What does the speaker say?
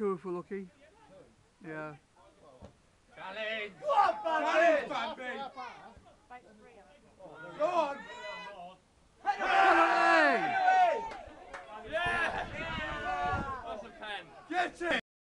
two if we're lucky. Yeah. Challenge! Go on, Bandy! Challenge, Bandy! Go on! Penalty! Yeah! That's a pen? Get it!